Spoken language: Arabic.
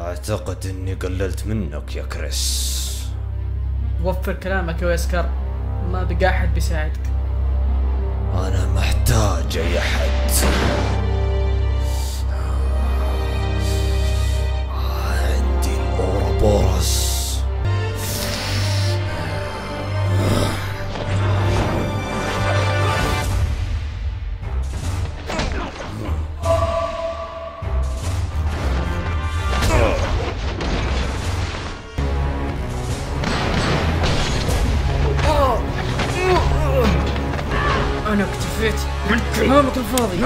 أعتقد إني قللت منك يا كريس. وفر كلامك يا ويسكر ما بقى أحد بيساعدك. أنا محتاج أي أحد. عندي الاوروبورس أنا اكتفيت كلامك الفاضي.